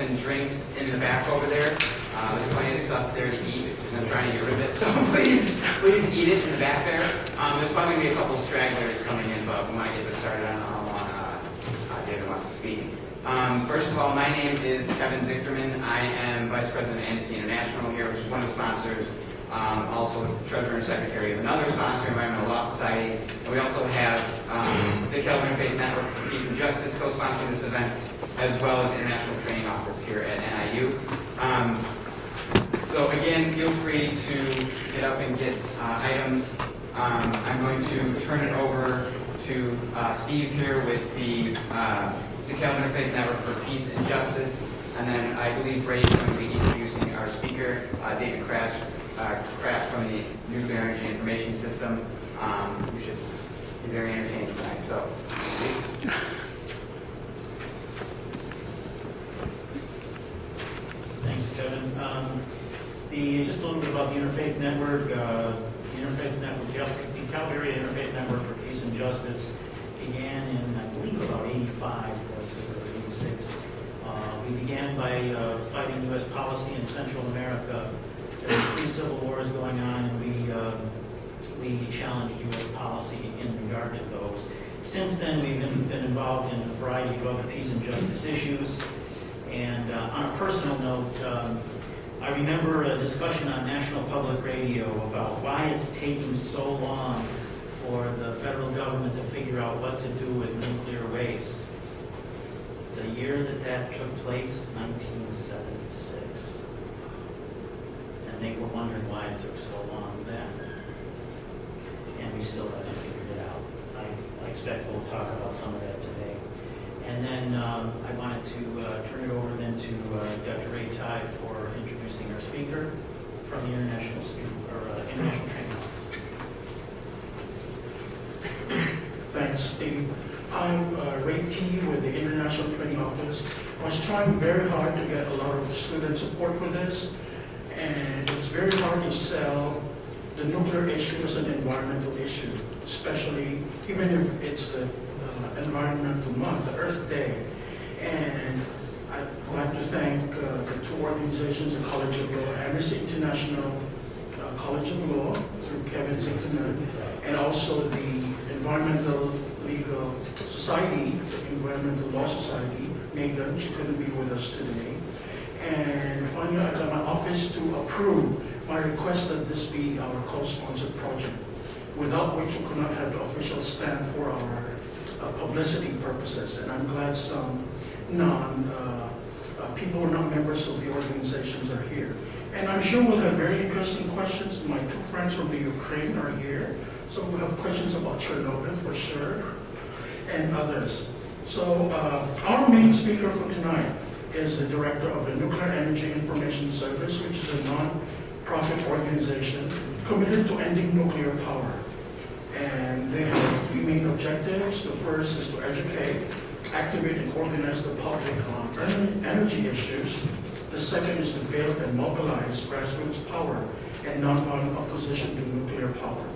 and drinks in the back over there. Uh, there's plenty of stuff there to eat, and I'm trying to get rid of it, so please, please eat it in the back there. Um, there's probably gonna be a couple stragglers coming in, but we might get this started on how long uh, uh, David wants to speak. Um, first of all, my name is Kevin Zichterman. I am Vice President of Amnesty International here, which is one of the sponsors um, also treasurer and secretary of another sponsor, Environmental Law Society. And we also have um, the Calvin Faith Network for Peace and Justice co-sponsoring this event, as well as International Training Office here at NIU. Um, so again, feel free to get up and get uh, items. Um, I'm going to turn it over to uh, Steve here with the, uh, the Faith Network for Peace and Justice. And then I believe Rey is going to be introducing our speaker, uh, David Crash, uh, Kraft from the Nuclear Energy Information System. Um, you should be very entertaining tonight. So. Thanks, Kevin. Um, the, just a little bit about the Interfaith Network. Uh, the Interfaith Network, the Calgary Interfaith Network for Peace and Justice began in, I believe, about 85 or 86. Uh, we began by uh, fighting U.S. policy in Central America civil wars going on, and we, uh, we challenged U.S. policy in regard to those. Since then, we've been, been involved in a variety of other peace and justice issues. And uh, on a personal note, um, I remember a discussion on National Public Radio about why it's taking so long for the federal government to figure out what to do with nuclear waste. The year that that took place, 1976 they were wondering why it took so long then. And we still haven't figured it out. I, I expect we'll talk about some of that today. And then um, I wanted to uh, turn it over then to uh, Dr. Rey Ty for introducing our speaker from the International Student or uh, International Training Office. Thanks, Steve. I'm uh, Rey Ty with the International Training Office. I was trying very hard to get a lot of student support for this and it's very hard to sell the nuclear issue as an environmental issue, especially even if it's the uh, environmental month, the Earth Day. And I'd like to thank uh, the two organizations, the College of Law, Amnesty International uh, College of Law, through Kevin Zichterman, and also the Environmental Legal Society, the Environmental Law Society, Megan, she couldn't be with us today and finally I got my office to approve my request that this be our co-sponsored project, without which we could not have the official stand for our uh, publicity purposes. And I'm glad some non, uh, uh, people who are not members of the organizations are here. And I'm sure we'll have very interesting questions. My two friends from the Ukraine are here, so we'll have questions about Chernobyl for sure, and others. So uh, our main speaker for tonight is the director of the Nuclear Energy Information Service, which is a non-profit organization committed to ending nuclear power. And they have three main objectives. The first is to educate, activate, and organize the public on energy issues. The second is to build and mobilize grassroots power and nonviolent opposition to nuclear power.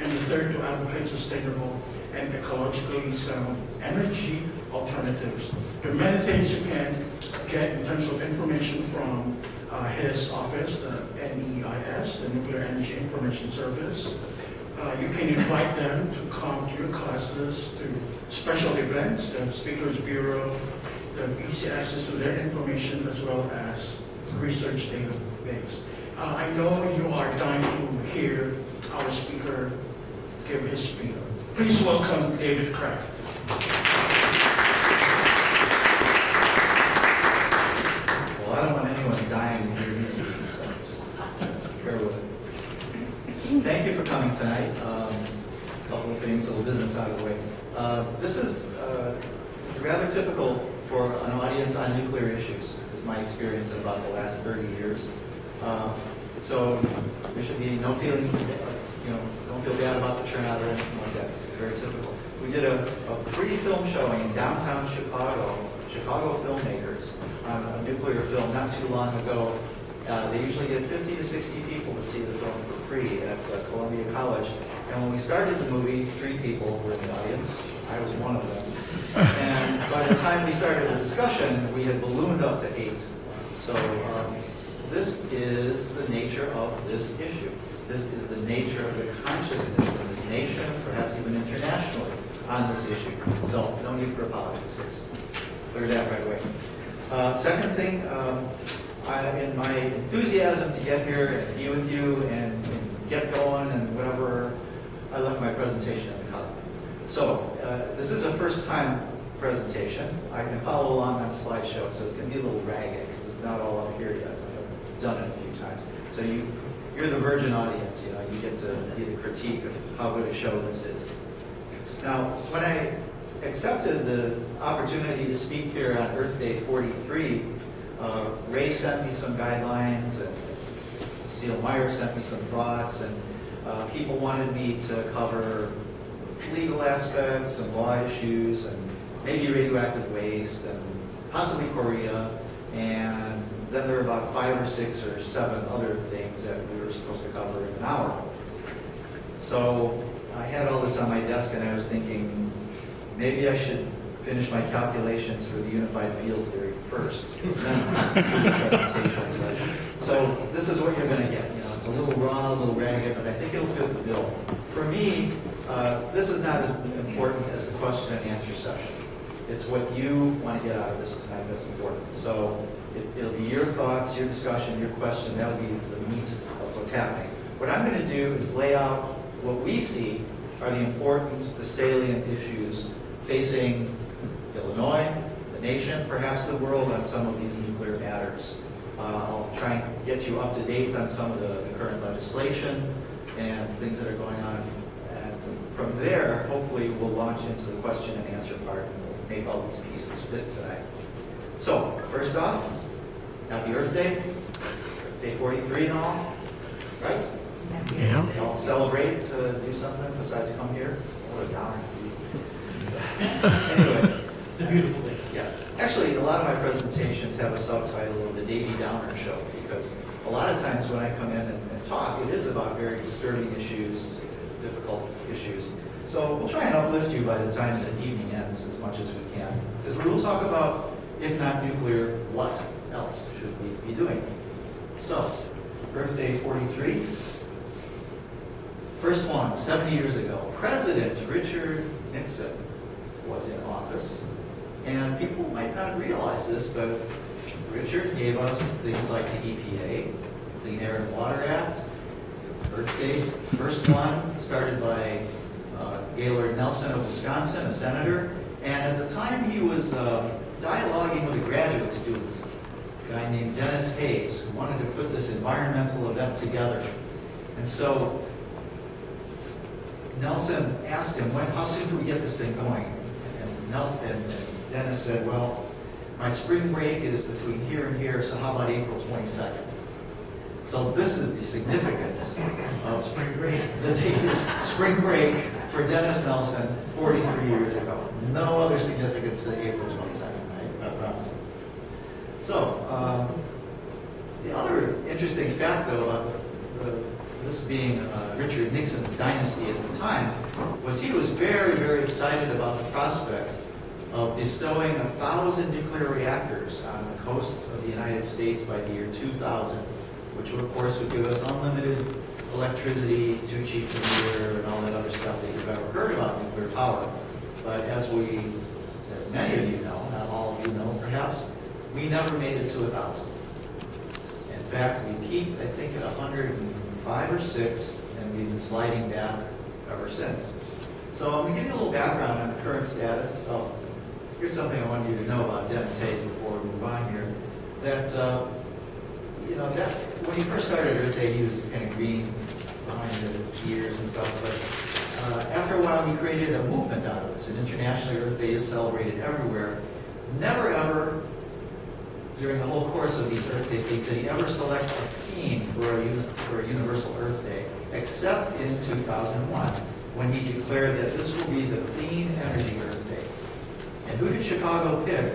And the third, to advocate sustainable and ecologically sound energy alternatives. There are many things you can get in terms of information from uh, his office, the NEIS, the Nuclear Energy Information Service. Uh, you can invite them to come to your classes, to special events, the Speakers Bureau, the easy access to their information as well as research database. Uh, I know you are dying to hear our speaker give his speech. Please welcome David Kraft. Well, I don't want anyone dying to hear me speak, so just bear with it. Thank you for coming tonight. Um, a couple of things, a little business out of the way. Uh, this is uh, rather typical for an audience on nuclear issues, is my experience in about the last 30 years. Uh, so there should be no feelings, you know, don't feel bad about the turnout or anything like that. It's very typical. We did a, a free film showing in downtown Chicago, Chicago filmmakers, on a nuclear film not too long ago. Uh, they usually get 50 to 60 people to see the film for free at uh, Columbia College. And when we started the movie, three people were in the audience. I was one of them. And by the time we started the discussion, we had ballooned up to eight. So um, this is the nature of this issue. This is the nature of the consciousness of this nation, perhaps even internationally, on this issue. So no need for apologies. Let's clear that right away. Uh, second thing, um, I, in my enthusiasm to get here and be with you and, and get going and whatever, I left my presentation in the car. So uh, this is a first-time presentation. I can follow along on a slideshow, so it's going to be a little ragged because it's not all up here yet. Done it a few times. So you, you're the virgin audience. You know, you get to be the critique of how good a show this is. Now, when I accepted the opportunity to speak here on Earth Day 43, uh, Rey sent me some guidelines, and Seal Meyer sent me some thoughts, and uh, people wanted me to cover legal aspects and law issues, and maybe radioactive waste, and possibly Korea, and then there were about five or six or seven other things that we were supposed to cover in an hour. So I had all this on my desk, and I was thinking, maybe I should finish my calculations for the unified field theory first. so this is what you're going to get. You know, it's a little raw, a little ragged, but I think it'll fit the bill. For me, uh, this is not as important as the question and answer session. It's what you want to get out of this tonight that's important. So it, it'll be your thoughts, your discussion, your question. That'll be the meat of what's happening. What I'm going to do is lay out what we see are the important, the salient issues facing Illinois, the nation, perhaps the world on some of these nuclear matters. Uh, I'll try and get you up to date on some of the, the current legislation and things that are going on. And from there, hopefully, we'll launch into the question and answer part and we'll make all these pieces fit tonight. So, first off, happy Earth Day, day 43 and all, right? Yeah. They all celebrate to do something besides come here? What a downer. Anyway, It's a beautiful day. yeah. Actually, a lot of my presentations have a subtitle of the Davy Downer Show because a lot of times when I come in and, and talk, it is about very disturbing issues, difficult issues. So we'll try and uplift you by the time the evening ends as much as we can. Because we will talk about, if not nuclear, what else should we be doing? So, Earth Day 43. First one, 70 years ago. President Richard Nixon was in office. And people might not realize this, but Richard gave us things like the EPA, Clean Air and Water Act, Earth Day, first one started by uh, Gaylord Nelson of Wisconsin, a senator. And at the time he was uh, dialoguing with a graduate student, a guy named Denis Hayes, who wanted to put this environmental event together. And so Nelson asked him, when, how soon can we get this thing going? And Nelson and Denis said, well, my spring break is between here and here, so how about April 22nd? So this is the significance of spring break. The spring break for Dennis Nelson 43 years ago. No other significance to April 22nd, right? I promise. So, um, the other interesting fact, though, about the, the, this being uh, Richard Nixon's dynasty at the time, was he was very, very excited about the prospect of bestowing a thousand nuclear reactors on the coasts of the United States by the year 2000, which of course would give us unlimited electricity, too cheap to meter, and all that other stuff that you've ever heard about nuclear power. But as we, as many of you know, not all of you know perhaps, we never made it to a thousand. In fact, we peaked, I think, at 105 or 6, and we've been sliding down ever since. So I'm going to give you a little background on the current status. Oh, here's something I wanted you to know about Denis Hayes before we move on here. That, uh, you know, that when he first started Earth Day, he was kind of green behind the ears and stuff, but uh, after a while, he created a movement out of this, and internationally, Earth Day is celebrated everywhere. Never ever during the whole course of these Earth Day things did he ever select a theme for a, for a Universal Earth Day, except in 2001, when he declared that this will be the Clean Energy Earth Day. And who did Chicago pick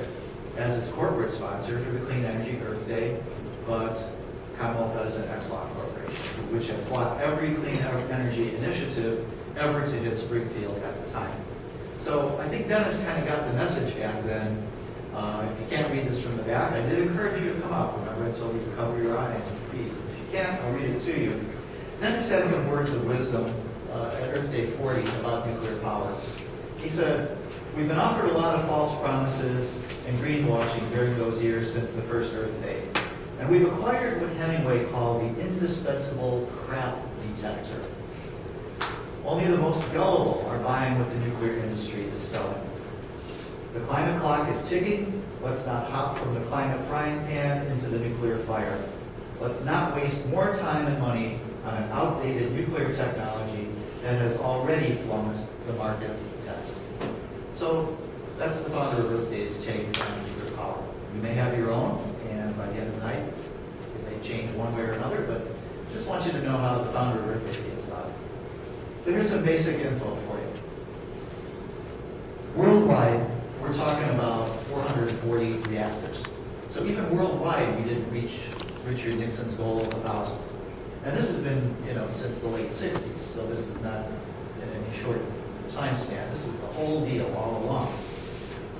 as its corporate sponsor for the Clean Energy Earth Day but Commonwealth Edison Exelon Corporation, which had fought every clean energy initiative ever to hit Springfield at the time. So I think Denis kind of got the message back then. Uh, If you can't read back, I did encourage you to come up. Remember, I told you to cover your eyes and feet. If you can't, I'll read it to you. Denis said some words of wisdom uh, at Earth Day 40 about nuclear power. He said, "We've been offered a lot of false promises and greenwashing during those years since the first Earth Day. And we've acquired what Hemingway called the indispensable crap detector. Only the most gullible are buying what the nuclear industry is selling. The climate clock is ticking. Let's not hop from the climate frying pan into the nuclear fire. Let's not waste more time and money on an outdated nuclear technology that has already flunked the market test. So that's the founder of Earth Day's take on nuclear power. You may have your own, and by the end of the night, it may change one way or another, but just want you to know how the founder of Earth Day feels about. So here's some basic info for you. Worldwide, we're talking about 440 reactors. So even worldwide, we didn't reach Richard Nixon's goal of 1,000. And this has been, you know, since the late 60s, so this is not in any short time span. This is the whole deal all along.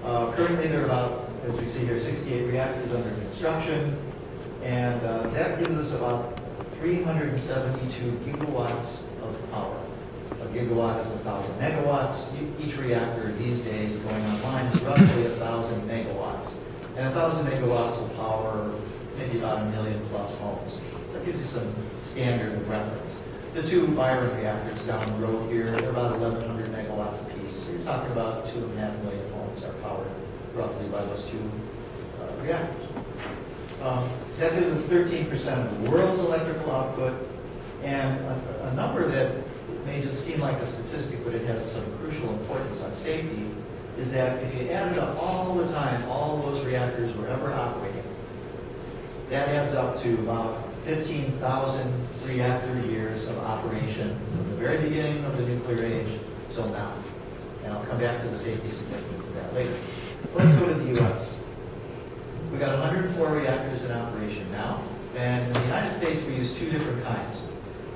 Uh, currently, there are about, as we see here, 68 reactors under construction, and uh, that gives us about 372 gigawatts of power. Gigawatt is 1,000 megawatts. Each reactor these days going online is roughly 1,000 megawatts. And 1,000 megawatts will power maybe about a million plus homes. So that gives you some standard of reference. The two Byron reactors down the road here, they're about 1,100 megawatts apiece. So you're talking about two and a half million homes are powered roughly by those two uh, reactors. Um, That gives us 13% of the world's electrical output, and a, a number that may just seem like a statistic, but it has some crucial importance on safety, is that if you added up all the time, all those reactors were ever operating, that adds up to about 15,000 reactor years of operation from the very beginning of the nuclear age till now. And I'll come back to the safety significance of that later. Let's go to the U.S. We've got 104 reactors in operation now, and in the United States, we use two different kinds.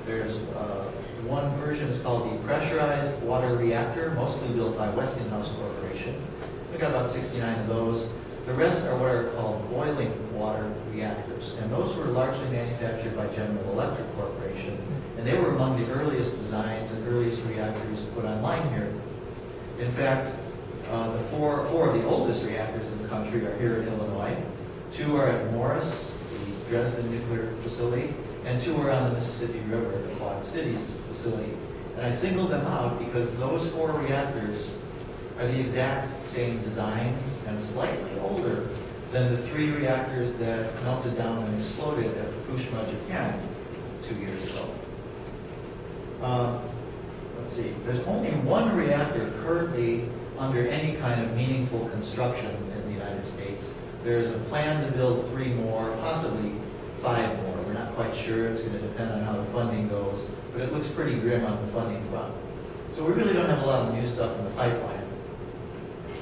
There's uh, one version is called the pressurized water reactor, mostly built by Westinghouse Corporation. We've got about 69 of those. The rest are what are called boiling water reactors, and those were largely manufactured by General Electric Corporation, and they were among the earliest designs and earliest reactors put online here. In fact, uh, the four, four of the oldest reactors in the country are here in Illinois. Two are at Morris, the Dresden nuclear facility, and two are on the Mississippi River at the Quad Cities facility. And I singled them out because those four reactors are the exact same design and slightly older than the three reactors that melted down and exploded at Fukushima, Japan, two years ago. Um, let's see, there's only one reactor currently under any kind of meaningful construction in the United States. There's a plan to build three more, possibly five more. We're not quite sure. It's going to depend on how the funding goes, but it looks pretty grim on the funding front. So we really don't have a lot of new stuff in the pipeline.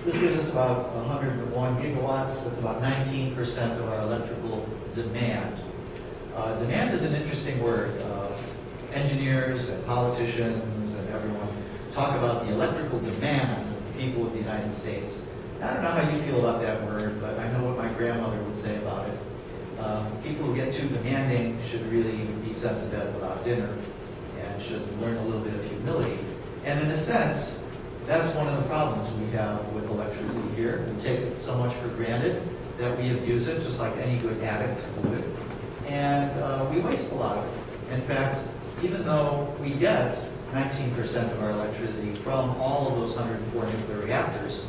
This gives us about 101 gigawatts. That's about 19% of our electrical demand. Uh, demand is an interesting word. Uh, engineers and politicians and everyone talk about the electrical demand of the people of the United States. I don't know how you feel about that word, but I know what my grandmother would say about it. Uh, people who get too demanding should really be sent to bed without dinner and should learn a little bit of humility. And in a sense, that's one of the problems we have with electricity here. We take it so much for granted that we abuse it, just like any good addict would. And uh, we waste a lot of it. In fact, even though we get 19% of our electricity from all of those 104 nuclear reactors,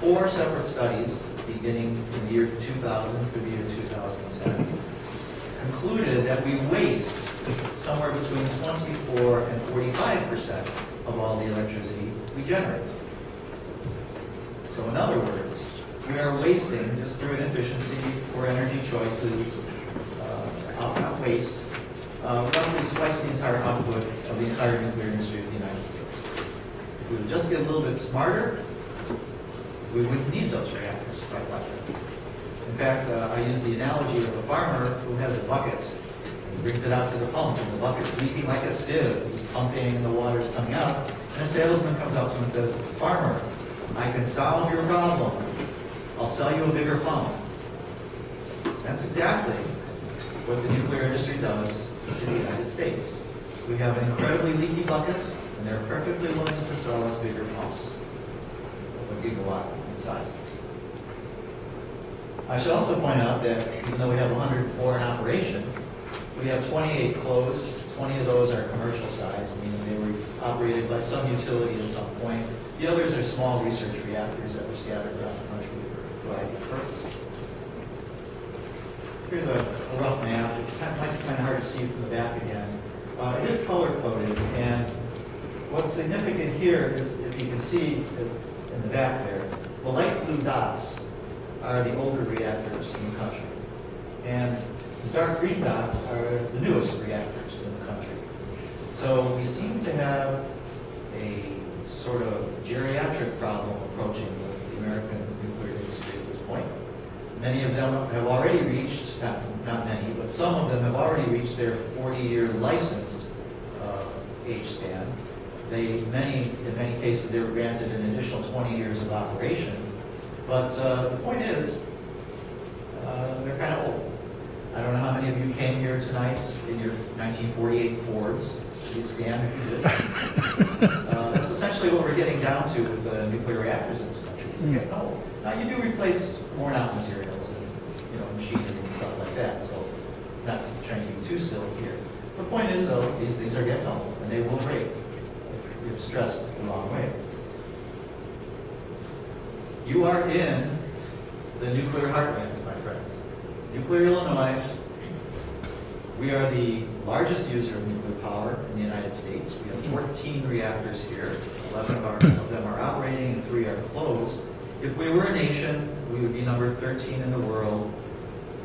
four separate studies beginning in the year 2000 through the year 2010 concluded that we waste somewhere between 24 and 45% of all the electricity we generate. So in other words, we are wasting, just through inefficiency or energy choices, uh, waste, uh, roughly twice the entire output of the entire nuclear industry of the United States. If we would just get a little bit smarter, we wouldn't need those likely. In fact, uh, I use the analogy of a farmer who has a bucket. He brings it out to the pump, and the bucket's leaking like a sieve. He's pumping, and the water's coming out. And a salesman comes up to him and says, farmer, I can solve your problem. I'll sell you a bigger pump. That's exactly what the nuclear industry does to the United States. We have an incredibly leaky bucket, and they're perfectly willing to sell us bigger pumps, a gigawatt in size. I should also point out that even though we have 104 in operation, we have 28 closed. 20 of those are commercial size, meaning they were operated by some utility at some point. The others are small research reactors that were scattered around the country for a variety of purposes. Here's a a rough map. It's kind of, might be kind of hard to see from the back again. Uh, it is color coded, and what's significant here is, if you can see in- the back there, the light blue dots are the older reactors in the country. And the dark green dots are the newest reactors in the country. So we seem to have a sort of geriatric problem approaching the- the American nuclear industry at this point. Many of them have already reached, not, not many, but some of them have already reached their 40-year licensed uh, age span. They, many, in many cases, they were granted an additional 20 years of operation. But uh, the point is, uh, they're kind of old. I don't know how many of you came here tonight in your 1948 Fords. Please stand if you did. Uh, That's essentially what we're getting down to with the nuclear reactors in this country. Getting old. Now, you do replace worn out materials and, you know, machinery and stuff like that, so not trying to be too silly here. The point is, though, these things are getting old, and they will break if if stressed the wrong way. You are in the nuclear heartland, my friends. Nuclear Illinois, we are the largest user of nuclear power in the United States. We have 14 reactors here. 11 of, our, of them are operating and three are closed. If we were a nation, we would be number 13 in the world.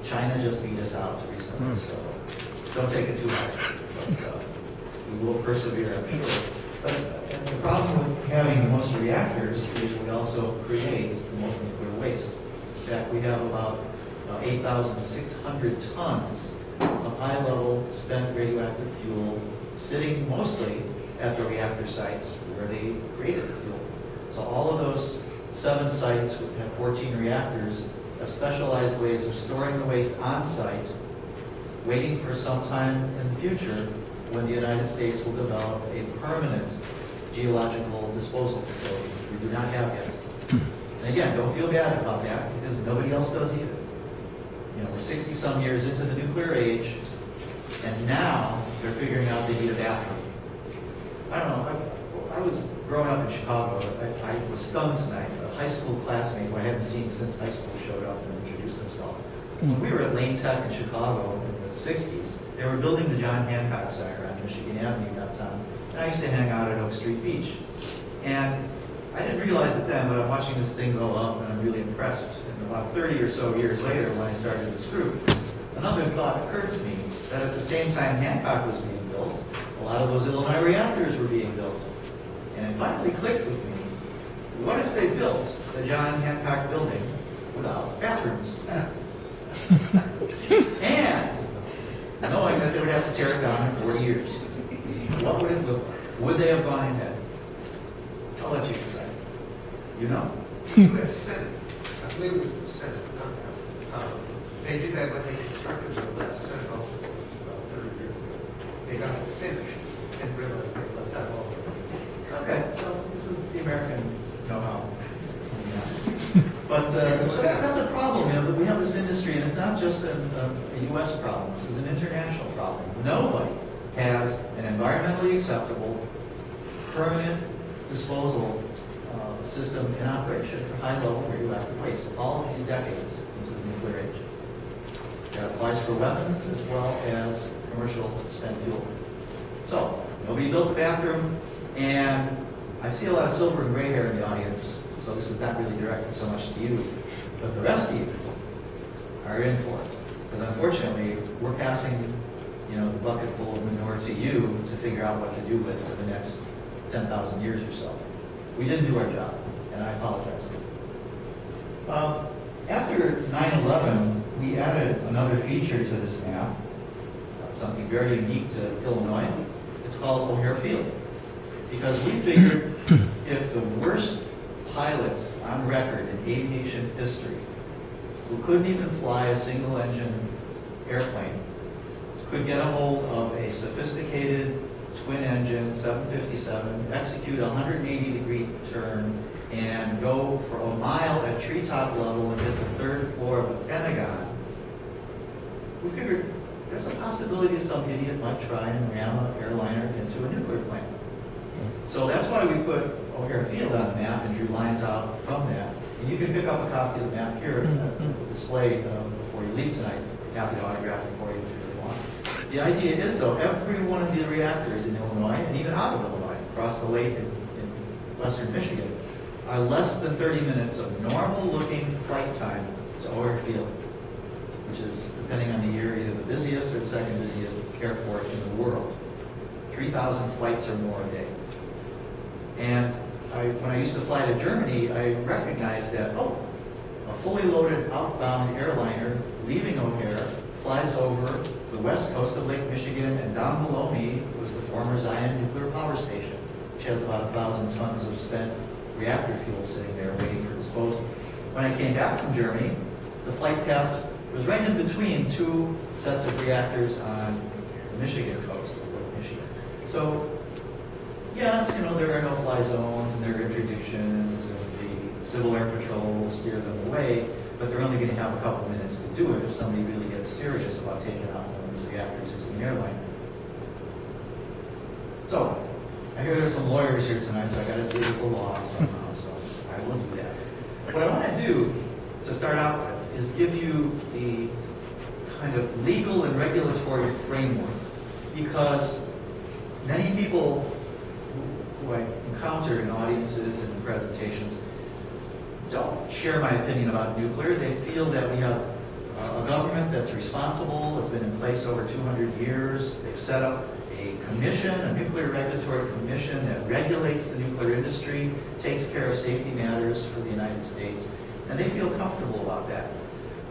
China just beat us out recently, so don't take it too hard. But, uh, we will persevere, I'm sure. But the problem with having the most reactors is we also create the most nuclear waste. In fact, we have about uh, 8,600 tons of high-level spent radioactive fuel sitting mostly at the reactor sites where they created the fuel. So all of those seven sites, have 14 reactors, have specialized ways of storing the waste on-site, waiting for some time in the future when the United States will develop a permanent geological disposal facility, which we do not have yet. And again, don't feel bad about that, because nobody else does either. You know, we're 60-some years into the nuclear age, and now they're figuring out they need a bathroom. I don't know, I, I was growing up in Chicago, I, I was stunned tonight, a high school classmate who I hadn't seen since high school showed up and introduced himself. When we were at Lane Tech in Chicago in the 60s, they were building the John Hancock Center Michigan Avenue downtown, and I used to hang out at Oak Street Beach. And I didn't realize it then, but I'm watching this thing go up, and I'm really impressed. And about 30 or so years later, when I started this group, another thought occurred to me, that at the same time Hancock was being built, a lot of those Illinois reactors were being built. And it finally clicked with me, what if they built the John Hancock building without bathrooms? And knowing that they would have to tear it down in 40 years, what would it look like? Would they have gone ahead? I'll let you decide. You know? U.S. Senate, I believe it was the Senate, not House. Um, They did that when they constructed the last Senate office about 30 years ago. They got it finished and realized they left out all the Okay, so this is the American know-how. But, uh, so that- that's a problem, you know, that we have this industry, and it's not just a, a U.S. problem, this is an international problem. Nobody has an environmentally acceptable, permanent disposal uh, system in operation for high-level radioactive waste, all of these decades into the nuclear age. That applies for weapons as well as commercial spent fuel. So, nobody built the bathroom, and I see a lot of silver and gray hair in the audience, so this is not really directed so much to you, but the rest of you are in for it. But unfortunately, we're passing, you know, the bucket full of manure to you to figure out what to do with for the next 10,000 years or so. We didn't do our job, and I apologize. Um, After 9/11, we added another feature to this map, uh, something very unique to Illinois. It's called O'Hare Field. Because we figured if the worst pilot on record in aviation history, who couldn't even fly a single engine airplane, could get a hold of a sophisticated twin engine 757, execute a 180 degree turn, and go for a mile at treetop level and hit the third floor of the Pentagon, we figured there's a possibility some idiot might try and ram an airliner into a nuclear plant. So that's why we put O'Hare Field on the map and drew lines out from that. And you can pick up a copy of the map here at the display um, before you leave tonight. Happy to autograph it for you if you really want. The idea is though, every one of the reactors in Illinois, and even out of Illinois, across the lake in, in western Michigan, are less than 30 minutes of normal looking flight time to O'Hare Field, which is, depending on the year, either the busiest or the second busiest airport in the world. 3,000 flights or more a day. I, when I used to fly to Germany, I recognized that, oh, a fully loaded outbound airliner leaving O'Hare flies over the west coast of Lake Michigan, and down below me was the former Zion Nuclear Power Station, which has about a thousand tons of spent reactor fuel sitting there waiting for disposal. When I came back from Germany, the flight path was right in between two sets of reactors on the Michigan coast of Lake Michigan. So Yes, you know, there are no-fly zones and there are interdictions and the Civil Air Patrol will steer them away, but they're only gonna have a couple minutes to do it if somebody really gets serious about taking out one of those reactors using an airline. So, I hear there's some lawyers here tonight, so I gotta deal with the law somehow, so I will do that. What I wanna do, to start out with, is give you the kind of legal and regulatory framework, because many people who I encounter in audiences and presentations don't share my opinion about nuclear. They feel that we have a government that's responsible, it's been in place over 200 years. They've set up a commission, a nuclear regulatory commission that regulates the nuclear industry, takes care of safety matters for the United States, and they feel comfortable about that.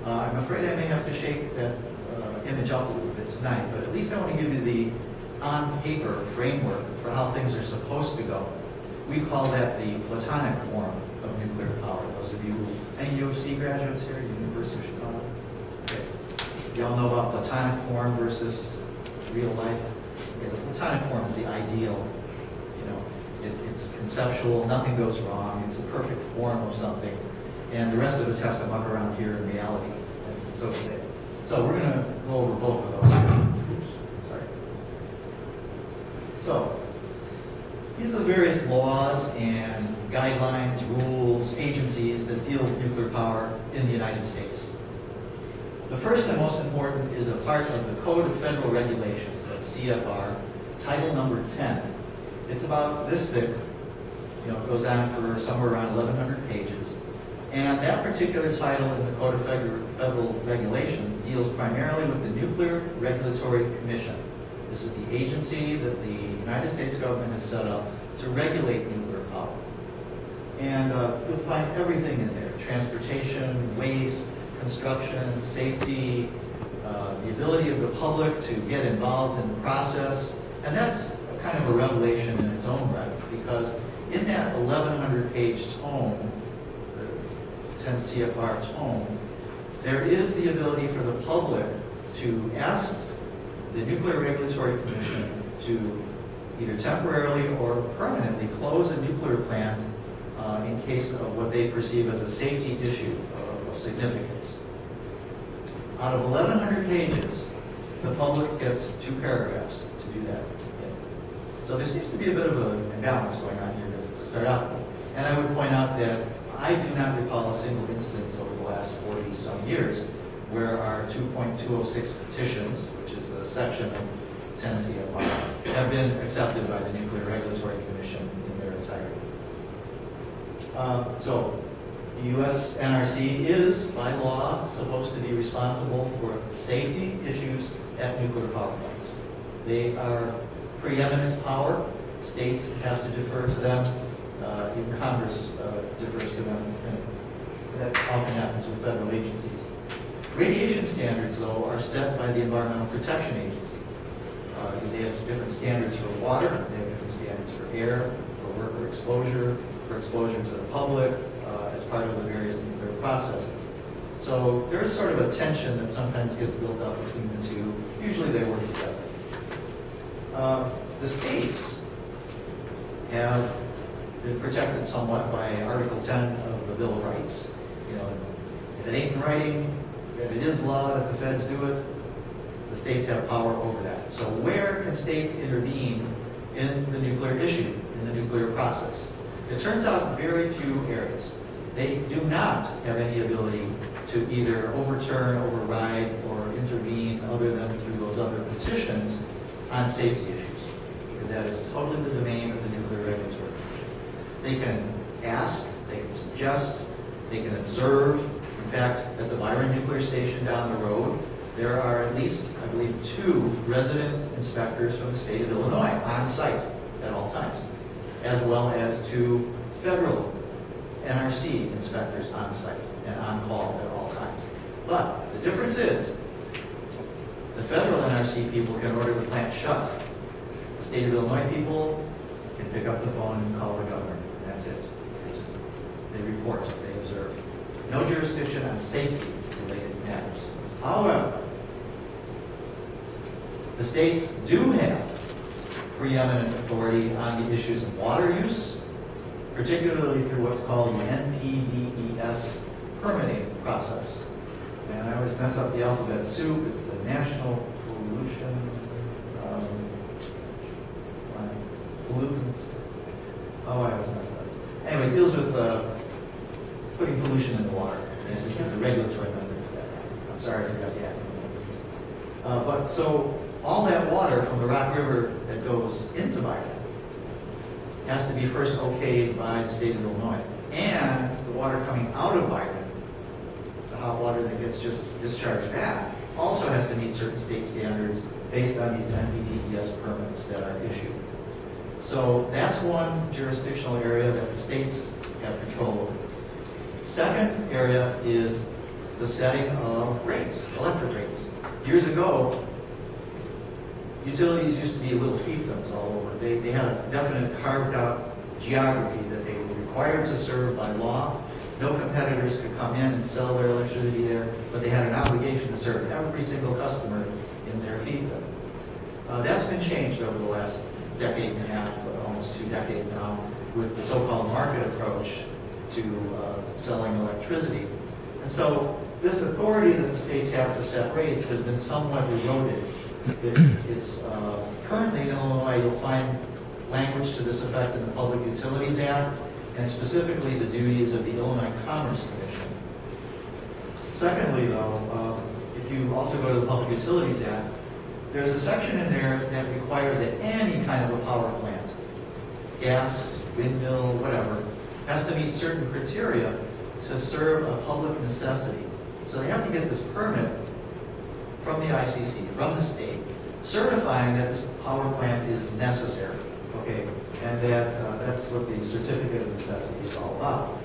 Uh, I'm afraid I may have to shake that uh, image up a little bit tonight, but at least I want to give you the on paper framework for how things are supposed to go. We call that the platonic form of nuclear power. Those of you who, any U of C graduates here, University of Chicago? Okay. Y'all know about platonic form versus real life? The platonic form is the ideal, you know, it, it's conceptual, nothing goes wrong, it's the perfect form of something. And the rest of us have to muck around here in reality. And okay. So we're gonna go over both of those. Oops, sorry. So, these are the various laws and guidelines, rules, agencies that deal with nuclear power in the United States. The first and most important is a part of the Code of Federal Regulations, that's CFR, title number 10. It's about this thick, you know, it goes on for somewhere around 1,100 pages. And that particular title in the Code of Federal Federal Regulations deals primarily with the Nuclear Regulatory Commission. This is the agency that the United States government has set up to regulate nuclear power. And uh, you'll find everything in there, transportation, waste, construction, safety, uh, the ability of the public to get involved in the process. And that's kind of a revelation in its own right, because in that 1,100-page tome, the 10 CFR tome, there is the ability for the public to ask the Nuclear Regulatory Commission to either temporarily or permanently close a nuclear plant uh, in case of what they perceive as a safety issue of, of significance. Out of 1,100 pages, the public gets two paragraphs to do that. So there seems to be a bit of an imbalance going on here to, start out with. And I would point out that I do not recall a single instance over the last 40 some years where our 2.206 petitions, which is the section of 10 CFR, have been accepted by the Nuclear Regulatory Commission in their entirety. Uh, so, the U.S. NRC is, by law, supposed to be responsible for safety issues at nuclear power plants. They are preeminent power. States have to defer to them. Uh, even Congress uh, defers to them. That often happens with federal agencies. Radiation standards, though, are set by the Environmental Protection Agency. Uh, They have different standards for water, they have different standards for air, for worker exposure, for exposure to the public, uh, as part of the various nuclear processes. So there is sort of a tension that sometimes gets built up between the two. Usually they work together. Uh, The states have been protected somewhat by Article 10 of the Bill of Rights. You know, if it ain't in writing, if it is law that the feds do it, the states have power over that. So where can states intervene in the nuclear issue, in the nuclear process? It turns out very few areas. They do not have any ability to either overturn, override, or intervene other than through those other petitions on safety issues, because that is totally the domain of the Nuclear Regulatory. They can ask, they can suggest, they can observe. In fact, at the Byron Nuclear Station down the road, there are at least, I believe, two resident inspectors from the state of Illinois on site at all times, as well as two federal NRC inspectors on site and on call at all times. But the difference is, the federal NRC people can order the plant shut. The state of Illinois people can pick up the phone and call the governor. That's it. They just, they report, they observe. No jurisdiction on safety-related matters. However, the states do have preeminent authority on the issues of water use, particularly through what's called the NPDES permitting process. And I always mess up the alphabet soup, it's the National Pollution, um, pollutants, oh, I always mess up. Anyway, it deals with, uh, putting pollution in the water, and it's the regulatory method for that. I'm sorry, I forgot the acronym. Uh, but, so, all that water from the Rock River that goes into Byron has to be first okayed by the state of Illinois. And the water coming out of Byron, the hot water that gets just discharged back, also has to meet certain state standards based on these NPDES permits that are issued. So that's one jurisdictional area that the states have control over. Second area is the setting of rates, electric rates. Years ago, utilities used to be little fiefdoms all over. They, they had a definite carved out geography that they were required to serve by law. No competitors could come in and sell their electricity there, but they had an obligation to serve every single customer in their fiefdom. Uh, that's been changed over the last decade and a half, almost two decades now, with the so-called market approach to uh, selling electricity. And so this authority that the states have to set rates has been somewhat eroded. It's, it's uh, currently in Illinois, you'll find language to this effect in the Public Utilities Act, and specifically the duties of the Illinois Commerce Commission. Secondly, though, uh, if you also go to the Public Utilities Act, there's a section in there that requires that any kind of a power plant, gas, windmill, whatever, has to meet certain criteria to serve a public necessity. So they have to get this permit from the ICC, from the state, certifying that this power plant is necessary, okay? And that, uh, that's what the certificate of necessity is all about.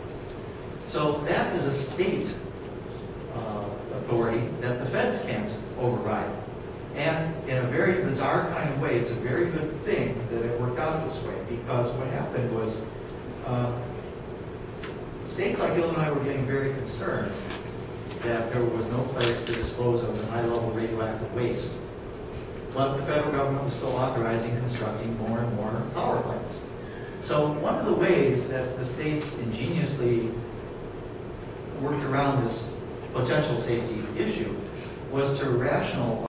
So that is a state uh, authority that the feds can't override. And in a very bizarre kind of way, it's a very good thing that it worked out this way, because what happened was, uh, states like Illinois were getting very concerned that there was no place to dispose of the high-level radioactive waste. But the federal government was still authorizing constructing more and more power plants. So one of the ways that the states ingeniously worked around this potential safety issue was to rational